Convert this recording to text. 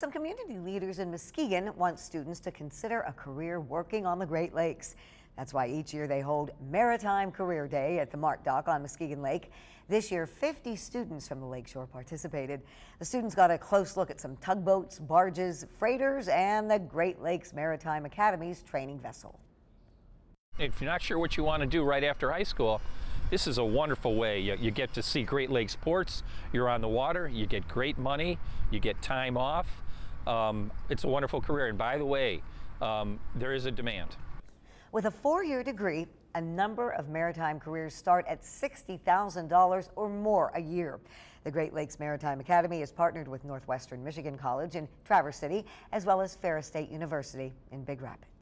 Some community leaders in Muskegon want students to consider a career working on the Great Lakes. That's why each year they hold Maritime Career Day at the Mart Dock on Muskegon Lake. This year, 50 students from the lakeshore participated. The students got a close look at some tugboats, barges, freighters, and the Great Lakes Maritime Academy's training vessel. If you're not sure what you want to do right after high school, this is a wonderful way. You, you, get to see Great Lakes ports, you're on the water, you get great money, you get time off. Um, it's a wonderful career. And by the way, um, there is a demand. With a four-year degree, a number of maritime careers start at $60,000 or more a year. The Great Lakes Maritime Academy is partnered with Northwestern Michigan College in Traverse City, as well as Ferris State University in Big Rapids.